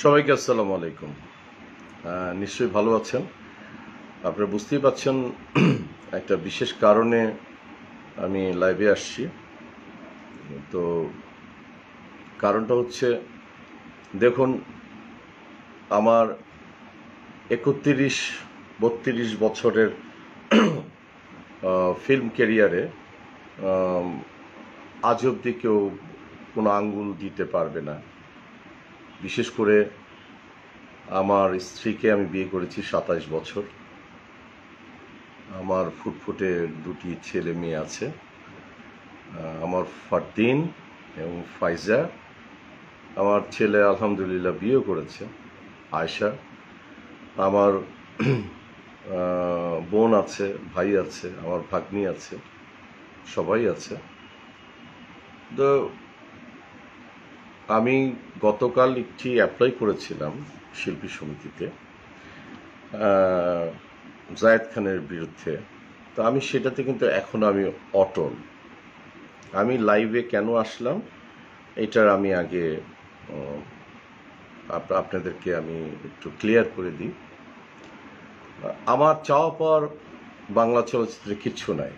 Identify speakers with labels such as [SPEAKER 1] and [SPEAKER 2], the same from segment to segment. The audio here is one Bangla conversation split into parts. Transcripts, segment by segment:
[SPEAKER 1] সবাইকে আসসালামু আলাইকুম। নিশ্চয়ই ভালো আছেন। আপনারা বুঝতেই পাচ্ছেন, একটা বিশেষ কারণে আমি লাইভে আসছি। তো কারণটা হচ্ছে, দেখুন, আমার একত্রিশ, বত্রিশ বছরের ফিল্ম ক্যারিয়ারে আজ অবধি কেউ কোনো আঙ্গুল দিতে পারবে না। বিশেষ করে আমার স্ত্রীকে আমি বিয়ে করেছি সাতাশ বছর। আমার ফুটফুটে দুটি ছেলে মেয়ে আছে। আমার ফারদিন এবং ফাইজা। আমার ছেলে আলহামদুলিল্লাহ বিয়েও করেছে, আয়শা। আমার বোন আছে, ভাই আছে, আমার ভাগ্নি আছে, সবাই আছে। তো আমি গতকাল একটি অ্যাপ্লাই করেছিলাম শিল্পী সমিতিতে জায়েদ খানের বিরুদ্ধে। তো আমি সেটাতে কিন্তু এখন আমি অটল। আমি লাইভে কেন আসলাম, এটার আমি আগে আপনাদেরকে আমি একটু ক্লিয়ার করে দিই। আমার চাওয়া পাওয়ার বাংলা চলচ্চিত্রে কিচ্ছু নাই।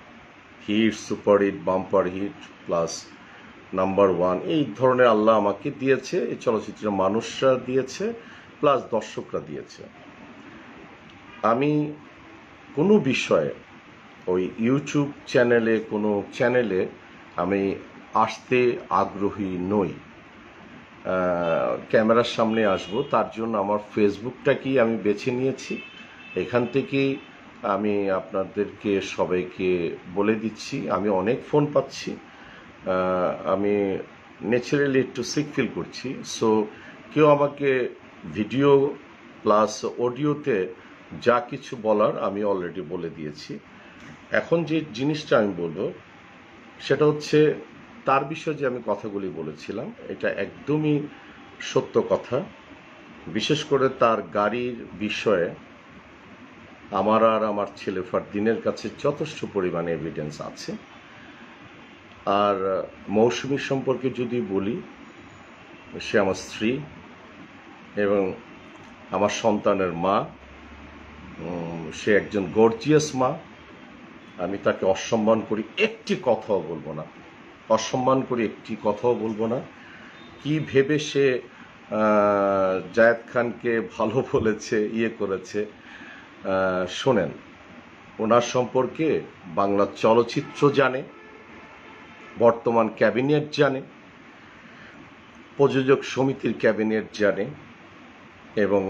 [SPEAKER 1] Hit super hit bumper hit plus number one এই ধরনের আল্লাহ আমাকে দিয়েছে, এই চলচ্চিত্রের মানুষরা দিয়েছে প্লাস দর্শকরা দিয়েছে। আমি কোনো বিষয়ে ওই ইউটিউব চ্যানেলে কোনো চ্যানেলে আমি আসতে আগ্রহী নই। ক্যামেরার সামনে আসব, তার জন্য আমার ফেসবুকটাকেই আমি বেছে নিয়েছি। এখান থেকেই আমি আপনাদেরকে সবাইকে বলে দিচ্ছি, আমি অনেক ফোন পাচ্ছি। আমি ন্যাচারালি একটু সিক ফিল করছি। সো কেউ আমাকে ভিডিও প্লাস অডিওতে যা কিছু বলার আমি অলরেডি বলে দিয়েছি। এখন যে জিনিসটা আমি বলব, সেটা হচ্ছে তার বিষয়ে যে আমি কথাগুলি বলেছিলাম, এটা একদমই সত্য কথা। বিশেষ করে তার গাড়ির বিষয়ে আমার আর আমার ছেলে ফারদিনের কাছে যথেষ্ট পরিমাণে এভিডেন্স আছে। আর মৌসুমী সম্পর্কে যদি বলি, সে আমার স্ত্রী এবং আমার সন্তানের মা। সে একজন গর্জিয়াস মা। আমি তাকে অসম্মান করি, একটি কথাও বলব না। অসম্মান করি, একটি কথাও বলব না। কি ভেবে সে জায়েদ খানকে ভালো বলেছে ইয়ে করেছে শোনেন, ওনার সম্পর্কে বাংলা চলচ্চিত্র জানে বর্তমান ক্যাবিনেট জানে, প্রযোজক সমিতির ক্যাবিনেট জানে, এবং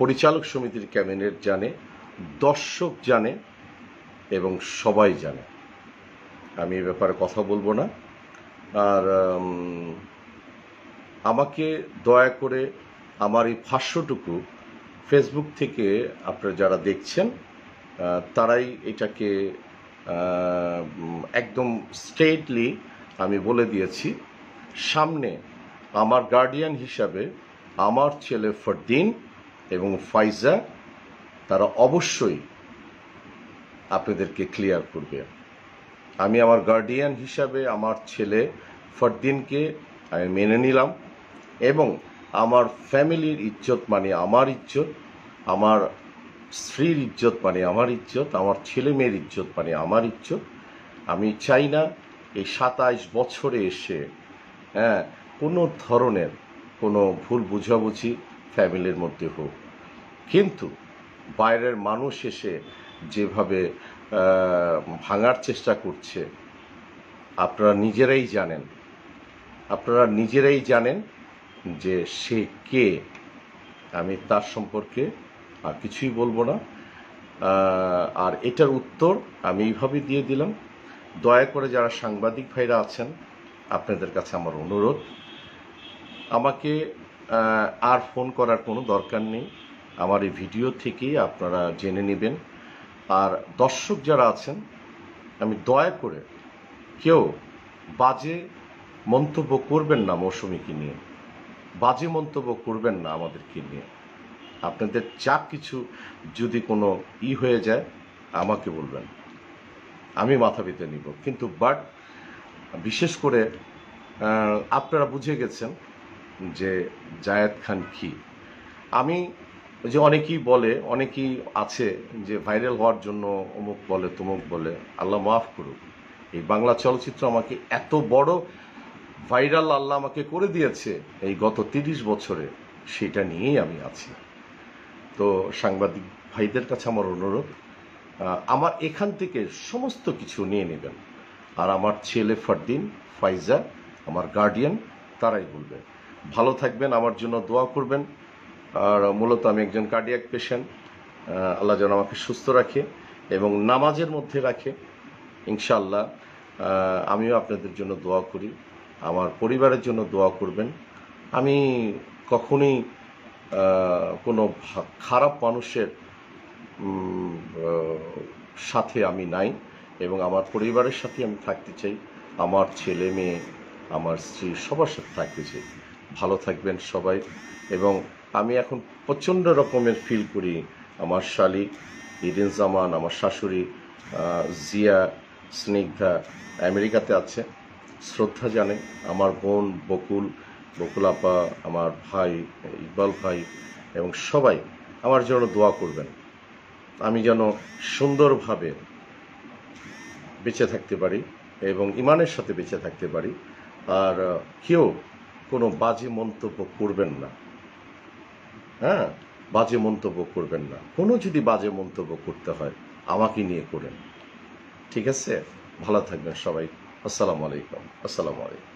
[SPEAKER 1] পরিচালক সমিতির ক্যাবিনেট জানে, দর্শক জানে, এবং সবাই জানে। আমি এ ব্যাপারে কথা বলব না। আর আমাকে দয়া করে আমার এই ভাষ্যটুকু ফেসবুক থেকে আপনারা যারা দেখছেন তারাই এটাকে একদম স্ট্রেটলি আমি বলে দিয়েছি, সামনে আমার গার্ডিয়ান হিসাবে আমার ছেলে ফরদিন এবং ফাইজা, তারা অবশ্যই আপনাদেরকে ক্লিয়ার করবে। আমি আমার গার্ডিয়ান হিসাবে আমার ছেলে ফরদিনকে আমি মেনে নিলাম এবং আমার ফ্যামিলির ইজ্জত মানে আমার ইজ্জত, আমার স্ত্রীর ইজ্জত মানে আমার ইজ্জত, আমার ছেলে মেয়ের ইজ্জত মানে আমার ইজ্জত। আমি চাই না এই সাতাইশ বছরে এসে হ্যাঁ কোনো ধরনের কোনো ভুল বুঝাবুঝি ফ্যামিলির মধ্যে হোক। কিন্তু বাইরের মানুষ এসে যেভাবে ভাঙার চেষ্টা করছে, আপনারা নিজেরাই জানেন। আপনারা নিজেরাই জানেন যে সে কে। আমি তার সম্পর্কে আর কিছুই বলব না। আর এটার উত্তর আমি এইভাবে দিয়ে দিলাম। দয়া করে যারা সাংবাদিক ভাইরা আছেন, আপনাদের কাছে আমার অনুরোধ। আমাকে আর ফোন করার কোনো দরকার নেই। আমার এই ভিডিও থেকেই আপনারা জেনে নেবেন। আর দর্শক যারা আছেন, আমি দয়া করে কেউ বাজে মন্তব্য করবেন না মৌসুমীকে নিয়ে। বাজে মন্তব্য করবেন না আমাদেরকে নিয়ে। আপনাদের চাপ কিছু যদি কোনো ই হয়ে যায়, আমাকে বলবেন। আমি মাথা পেতে নিব। কিন্তু বাট বিশেষ করে আপনারা বুঝে গেছেন যে জায়েদ খান কি। আমি যে অনেকেই বলে, অনেকেই আছে যে ভাইরাল হওয়ার জন্য অমুক বলে, তমুক বলে, আল্লাহ মাফ করুক। এই বাংলা চলচ্চিত্র আমাকে এত বড় ভাইরাল আল্লাহ আমাকে করে দিয়েছে এই গত তিরিশ বছরে, সেটা নিয়েই আমি আছি। তো সাংবাদিক ভাইদের কাছে আমার অনুরোধ আমার এখান থেকে সমস্ত কিছু নিয়ে নেবেন। আর আমার ছেলে ফারদিন ফাইজা আমার গার্ডিয়ান তারাই বলবে। ভালো থাকবেন, আমার জন্য দোয়া করবেন। আর মূলত আমি একজন কার্ডিয়াক পেশেন্ট আল্লাহ যেন আমাকে সুস্থ রাখে এবং নামাজের মধ্যে রাখে। ইনশাল্লাহ আমিও আপনাদের জন্য দোয়া করি, আমার পরিবারের জন্য দোয়া করবেন। আমি কখনোই কোনো খারাপ মানুষের সাথে আমি নাই এবং আমার পরিবারের সাথে আমি থাকতে চাই, আমার ছেলে মেয়ে, আমার স্ত্রী সবার সাথে থাকতে চাই। ভালো থাকবেন সবাই এবং আমি এখন প্রচণ্ড রকমের ফিল করি। আমার শালিক ইরিন জামান, আমার শাশুড়ি জিয়া, স্নিগ্ধা, আমেরিকাতে আছে, শ্রদ্ধা জানে। আমার বোন বকুল বকুল আপা আমার ভাই, ইকবাল ভাই এবং সবাই আমার জন্য দোয়া করবেন। আমি যেন সুন্দরভাবে বেঁচে থাকতে পারি এবং ইমানের সাথে বেঁচে থাকতে পারি। আর কেউ কোনো বাজে মন্তব্য করবেন না। হ্যাঁ? বাজে মন্তব্য করবেন না। কোনো যদি বাজে মন্তব্য করতে হয়, আমাকে নিয়ে করেন। ঠিক আছে? ভালো থাকবেন সবাই। আসসালামু আলাইকুম। আসসালামু আলাইকুম।